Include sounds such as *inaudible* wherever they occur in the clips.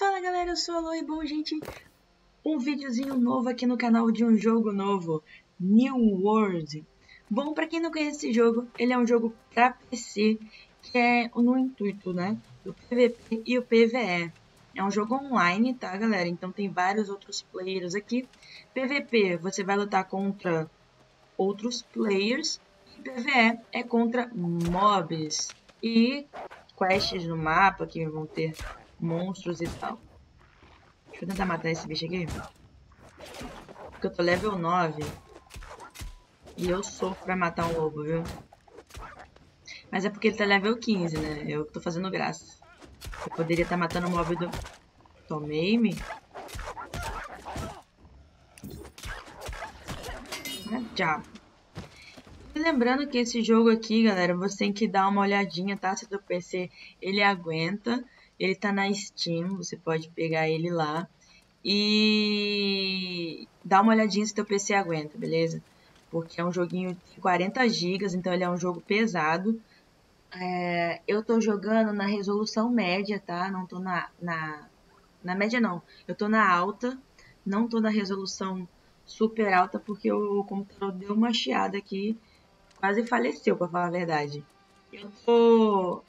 Fala galera, eu sou a Lô e bom gente, um videozinho novo aqui no canal de um jogo novo, New World. Bom, pra quem não conhece esse jogo, ele é um jogo pra PC, que é no intuito, né, do PVP e o PVE. É um jogo online, tá galera? Então tem vários outros players aqui. PVP, você vai lutar contra outros players. E PVE é contra mobs. E quests no mapa que vão ter monstros e tal. Deixa eu tentar matar esse bicho aqui. Porque eu tô level 9. E eu sofro pra matar um lobo, viu? Mas é porque ele tá level 15, né? Eu tô fazendo graça. Eu poderia estar tá matando o mob do... Tomei-me. Tchau. E lembrando que esse jogo aqui, galera, você tem que dar uma olhadinha, tá? Se do PC ele aguenta. Ele tá na Steam, você pode pegar ele lá e dá uma olhadinha se teu PC aguenta, beleza? Porque é um joguinho de 40 GB, então ele é um jogo pesado. É, eu tô jogando na resolução média, tá? Não tô na, na, na média não. Eu tô na alta, não tô na resolução super alta porque o computador deu uma chiada aqui, quase faleceu, para falar a verdade. Eu vou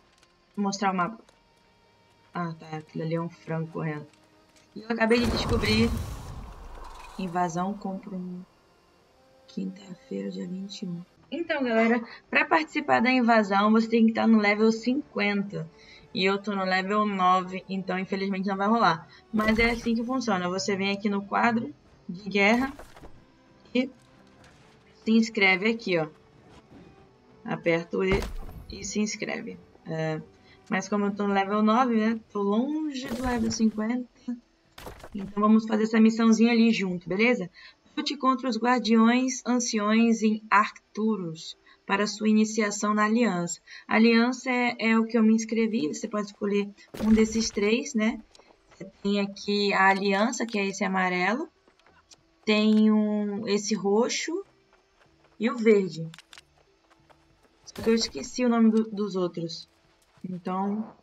mostrar o mapa ah, tá. Aquilo ali é um frango correndo. E eu acabei de descobrir. Invasão compro quinta-feira, dia 21. Então, galera, para participar da invasão, você tem que estar no level 50. E eu tô no level 9, então infelizmente não vai rolar. Mas é assim que funciona. Você vem aqui no quadro de guerra e se inscreve aqui, ó. Aperta o E e se inscreve. É, mas como eu tô no level 9, né? Tô longe do level 50. Então vamos fazer essa missãozinha ali junto, beleza? Lute contra os guardiões anciões em Arcturus para sua iniciação na aliança. A aliança é, é, o que eu me inscrevi, você pode escolher um desses três, né? Tem aqui a aliança, que é esse amarelo. Tem um, esse roxo e o verde. Só que eu esqueci o nome do, dos outros. Então,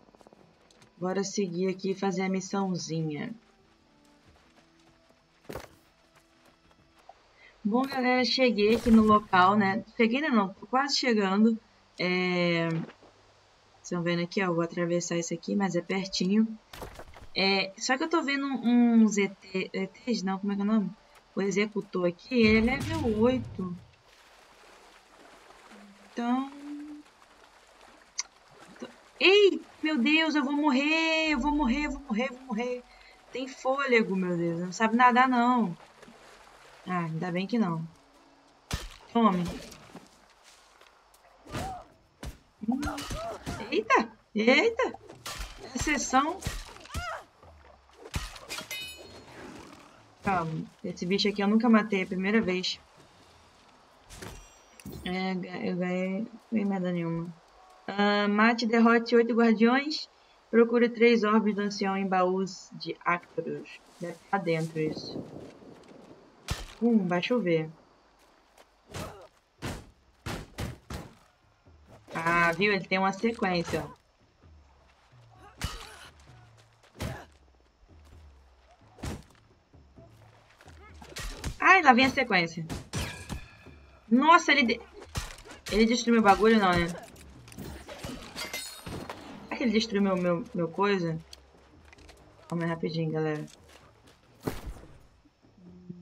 bora seguir aqui e fazer a missãozinha. Bom, galera, cheguei aqui no local, né? Cheguei ainda não, tô quase chegando. É... Estão vendo aqui, ó, eu vou atravessar isso aqui, mas é pertinho. É... Só que eu tô vendo uns ET... ETs, não, como é que é o nome? O executor aqui, ele é level 8. Então, Ei, meu Deus, eu vou morrer, eu vou morrer, eu vou morrer, eu vou morrer. Tem fôlego, meu Deus. Não sabe nadar, não. Ah, ainda bem que não. Tome. Eita, eita. É sessão. Calma. Esse bicho aqui eu nunca matei, é a primeira vez. É, eu ganhei, não ganhei merda nenhuma. Uh, mate derrote oito guardiões. Procure três orbes do ancião em baús de Actorus. Deve estar dentro isso. Hum, vai chover. Ah, viu? Ele tem uma sequência. Ai, lá vem a sequência. Nossa, ele... De... Ele destruiu o bagulho, não, né? Que ele destruiu meu, meu, meu coisa? Calma aí rapidinho, galera.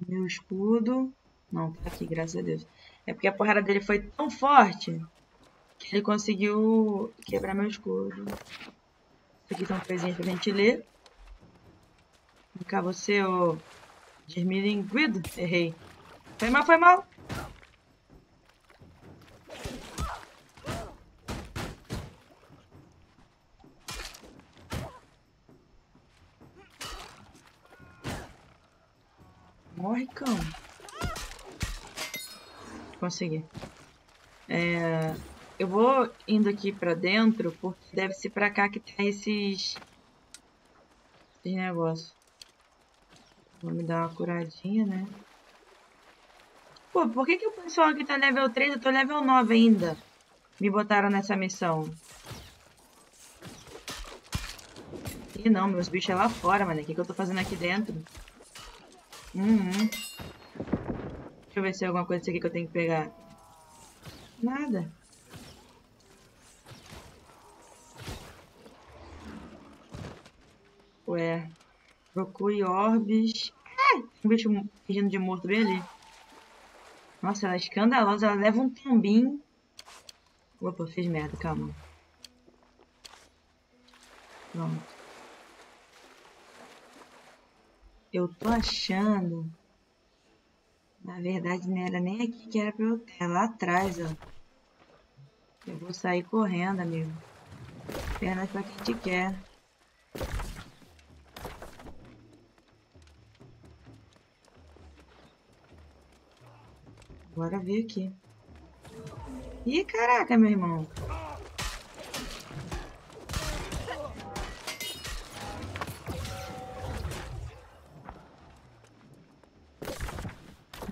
Meu escudo. Não, tá aqui, graças a Deus. É porque a porrada dele foi tão forte que ele conseguiu quebrar meu escudo. Aqui são coisinhas pra gente ler. Vem cá, você, ô... Germiling Guido. Errei. Foi mal, foi mal. Consegui. É, eu vou indo aqui pra dentro, porque deve ser pra cá que tem esses... Esses negócios. Vou me dar uma curadinha, né? Pô, por que, que o pessoal aqui tá level 3 eu tô level 9 ainda? Me botaram nessa missão. aqui não, meus bichos é lá fora, mano. O que, que eu tô fazendo aqui dentro? Uhum. Deixa eu ver se tem alguma coisa aqui que eu tenho que pegar. Nada. Ué. Procure orbes. Ah, um bicho fingindo de morto bem ali. Nossa, ela é escandalosa. Ela leva um tombinho. Opa, fiz merda, calma. Pronto. Eu tô achando... Na verdade, não era nem aqui que era pra eu ter. É lá atrás, ó. Eu vou sair correndo, amigo. Pernas pra quem te quer. Bora ver aqui. Ih, caraca, meu irmão.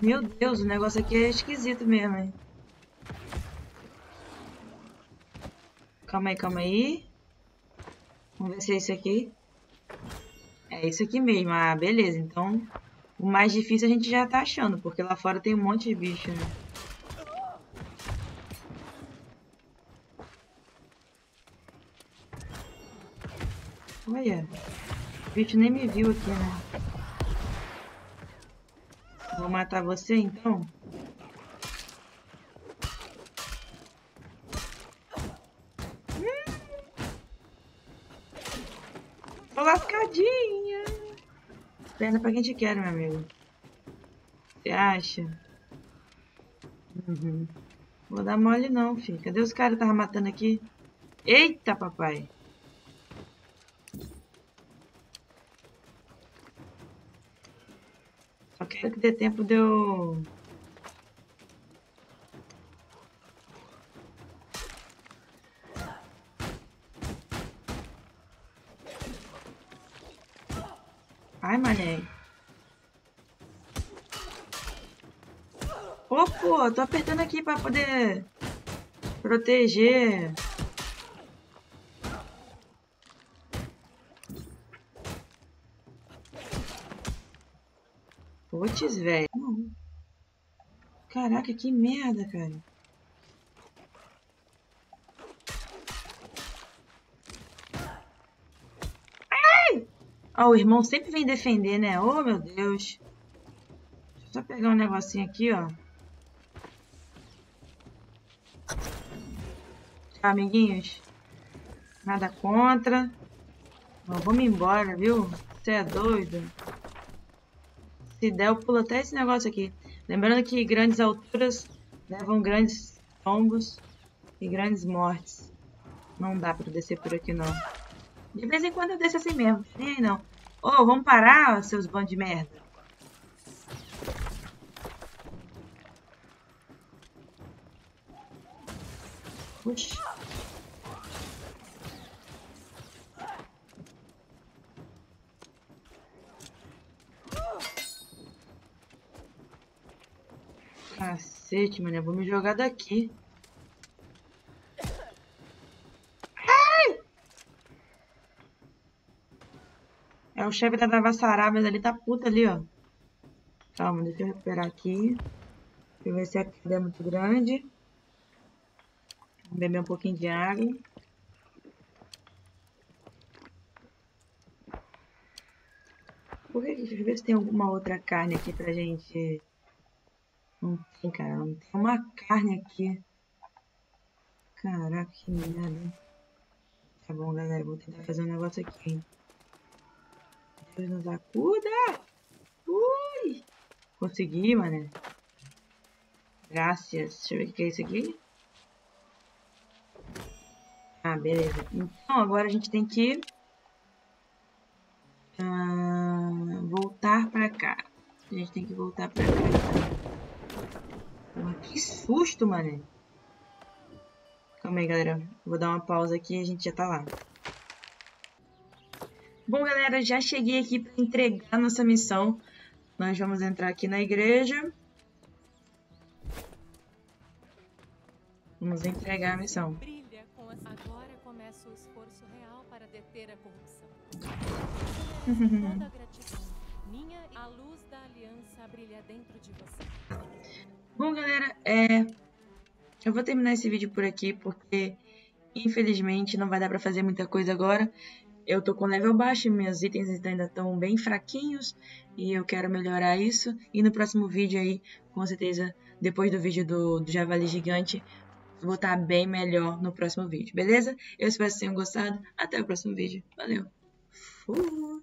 Meu Deus, o negócio aqui é esquisito mesmo, hein? Calma aí, calma aí. Vamos ver se é isso aqui. É isso aqui mesmo. Ah, beleza. Então, o mais difícil a gente já tá achando, porque lá fora tem um monte de bicho, né? Olha, o bicho nem me viu aqui, né? Vou matar você, então? Hum. Tô lascadinha. Perna pra quem te quer, meu amigo. Você acha? Uhum. Vou dar mole não, filho. Cadê os caras que estavam matando aqui? Eita, papai. Só quero que dê tempo de eu... Ai, mané. Ô, pô, tô apertando aqui pra poder proteger. Putz, velho. Caraca, que merda, cara. Ai! Ó, o irmão sempre vem defender, né? Oh, meu Deus. Deixa eu só pegar um negocinho aqui, ó. Amiguinhos. Nada contra. Vamos embora, viu? Você é doido? Se der, eu pulo até esse negócio aqui. Lembrando que grandes alturas levam grandes tombos e grandes mortes. Não dá pra descer por aqui, não. De vez em quando eu desço assim mesmo. Nem aí, não. Ô, oh, vamos parar, seus bandos de merda. Puxa. Cacete, mano. Eu vou me jogar daqui. Ai! É o chefe da mas ali, tá puta ali, ó. Calma, deixa eu recuperar aqui. Deixa eu ver se a queda é muito grande. Vou beber um pouquinho de água. Deixa eu ver se tem alguma outra carne aqui pra gente não tem, cara. Não tem uma carne aqui. Caraca, que merda. Tá bom, galera. Vou tentar fazer um negócio aqui, hein. Deus nos acuda! Ui! Consegui, mano. Graças. Deixa eu ver o que é isso aqui. Ah, beleza. Então, agora a gente tem que... Uh, voltar pra cá. A gente tem que voltar pra cá. Porra, que susto, mané. Calma aí, galera. Vou dar uma pausa aqui e a gente já tá lá. Bom, galera, já cheguei aqui para entregar nossa missão. Nós vamos entrar aqui na igreja. Vamos entregar a missão. Agora começa o esforço real para deter a corrupção. *laughs* Toda gratidão. Minha a luz da aliança brilha dentro de você. Bom, galera, é... eu vou terminar esse vídeo por aqui, porque infelizmente não vai dar pra fazer muita coisa agora. Eu tô com level baixo, meus itens ainda estão bem fraquinhos, e eu quero melhorar isso. E no próximo vídeo aí, com certeza, depois do vídeo do, do Javali Gigante, vou estar bem melhor no próximo vídeo, beleza? Eu espero que vocês tenham gostado. Até o próximo vídeo. Valeu! Fui!